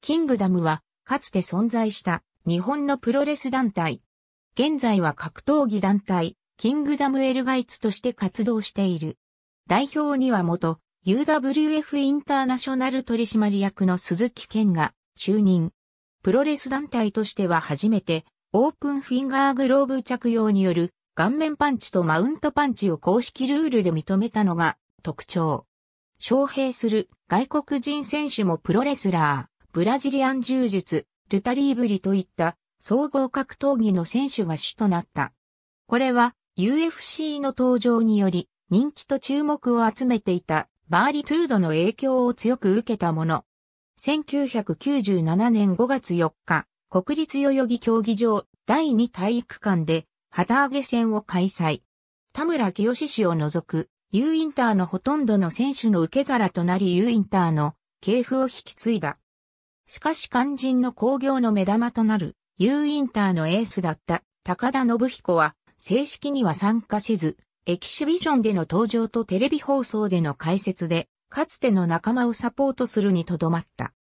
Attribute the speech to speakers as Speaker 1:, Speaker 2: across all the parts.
Speaker 1: キングダムは、かつて存在した日本のプロレス団体。現在は格闘技団体、キングダムエルガイツとして活動している。代表には元 UWF インターナショナル取締役の鈴木健が就任。プロレス団体としては初めてオープンフィンガーグローブ着用による顔面パンチとマウントパンチを公式ルールで認めたのが特徴。招聘する外国人選手もプロレスラー、ブラジリアン柔術、ルタリーブリといった総合格闘技の選手が主となった。これは UFC の登場により人気と注目を集めていたバーリトゥードの影響を強く受けたもの。1997年5月4日、国立代々木競技場第2体育館で旗揚げ戦を開催。田村清氏を除く U インターのほとんどの選手の受け皿となり U インターの系譜を引き継いだ。しかし肝心の工業の目玉となる U インターのエースだった高田信彦は正式には参加せず、エキシビションでの登場とテレビ放送での解説で、かつての仲間をサポートするにとどまった。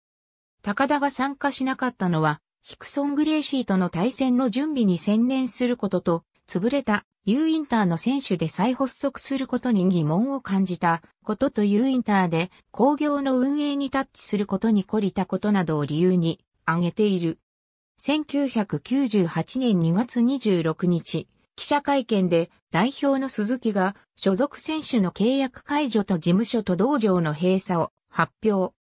Speaker 1: 高田が参加しなかったのは、ヒクソン・グレーシーとの対戦の準備に専念することと、潰れた U インターの選手で再発足することに疑問を感じたことと U インターで工業の運営にタッチすることに懲りたことなどを理由に挙げている。1998年2月26日、記者会見で代表の鈴木が所属選手の契約解除と事務所と道場の閉鎖を発表。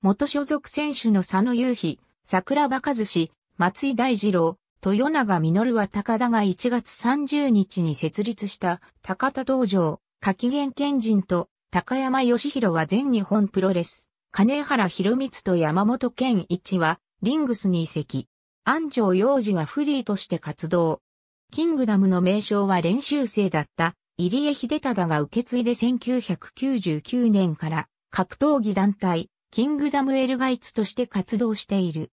Speaker 1: 元所属選手の佐野雄飛、桜庭和志、松井大二郎、豊永実は高田が1月30日に設立した高田道場、柿源賢人と高山義弘は全日本プロレス、金原博光と山本健一はリングスに移籍。安城洋二はフリーとして活動。キングダムの名称は練習生だった入江秀忠が受け継いで1999年から格闘技団体キングダムエルガイツとして活動している。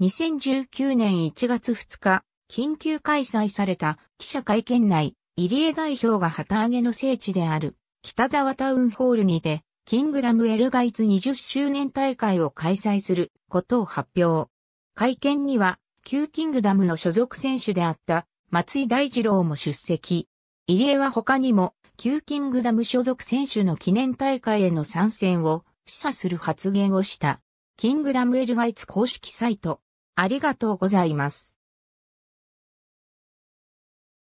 Speaker 1: 2019年1月2日、緊急開催された記者会見内、入江代表が旗揚げの聖地である北沢タウンホールにて、キングダムエルガイツ20周年大会を開催することを発表。会見には、旧キングダムの所属選手であった松井大二郎も出席。入江は他にも、旧キングダム所属選手の記念大会への参戦を示唆する発言をした。キングダムエルガイツ公式サイト。ありがとうございます。